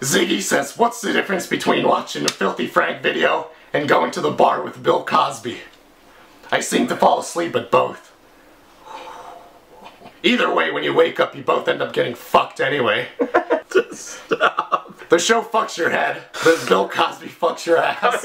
Ziggy says, what's the difference between watching a Filthy Frank video and going to the bar with Bill Cosby? I seem to fall asleep at both. Either way, when you wake up, you both end up getting fucked anyway. Stop. The show fucks your head, but Bill Cosby fucks your ass.